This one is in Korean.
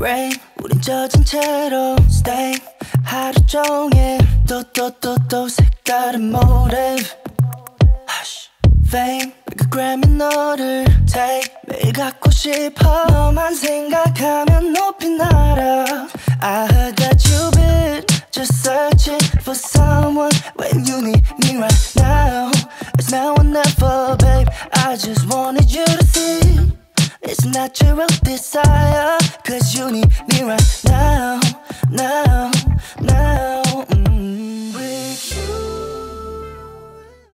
Rain 우린 젖은 채로 Stay? 하루 종일 또 또 또 또 색다른 motive Hush Fame 그 Grammy 너를 Take? 매일 갖고 싶어. 너만 생각하면 높이 날아. I when you need me right now It's now or never babe. I just wanted you to see It's natural desire Cause you need me right now, now